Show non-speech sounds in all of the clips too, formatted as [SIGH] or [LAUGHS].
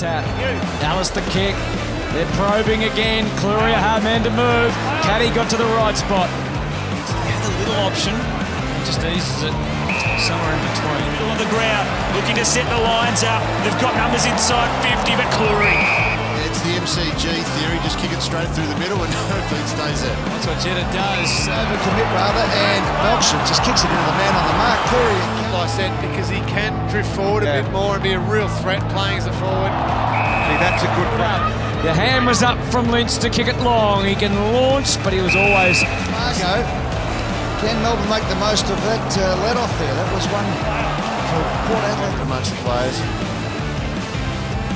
tap. Alice the kick. They're probing again. Cluria hard man to move. Caddy got to the right spot. Had a little option. Just eases it somewhere in between. Middle of the ground, looking to set the lines up. They've got numbers inside 50, but Clurey. It's the MCG theory, just kick it straight through the middle and [LAUGHS] hopefully it stays there. That's what Jetta does. Overcommit rather, and Melksham just kicks it into the man Like I said, because he can drift forward a bit more and be a real threat playing as a forward. See, that's a good run. The hand was up from Lynch to kick it long. He can launch, but he was always Margo. Can Melbourne make the most of that uh, let off there? That was one for Port Adelaide amongst the players.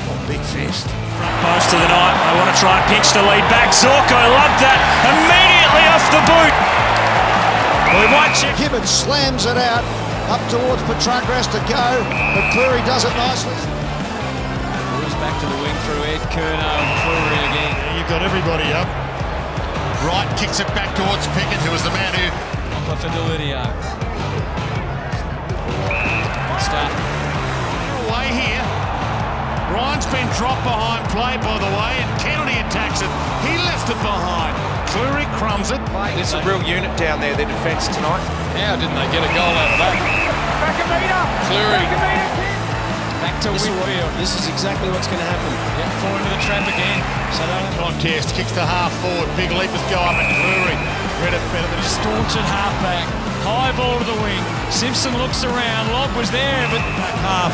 Oh, big fist. Front most of the night. They want to try and pinch the lead back. Zorko loved that. Immediately off the boot. We might check. Gibbons slams it out up towards Petracca has to go, but Clurey does it nicely. moves back to the wing through Ed Kerno and Clurey again. You've got everybody up. Wright kicks it back towards Pickett, who was the man who Upper for Delidio. Good stuff. away here. Ryan's been dropped behind play, by the way, and Kennedy crumbs it. There's a real unit down there, their defence tonight. How didn't they get a goal out of that? Clurey. Back to Whitfield. This is exactly what's going to happen. Yep, fall into the trap again. So they'll Contest, kicks to half forward. Big leapers go up, and Clurey read it better than his staunch at halfback. High ball to the wing. Simpson looks around. Lobb was there, but back half,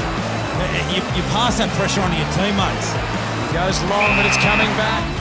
you, you pass that pressure on to your teammates. goes long, but it's coming back.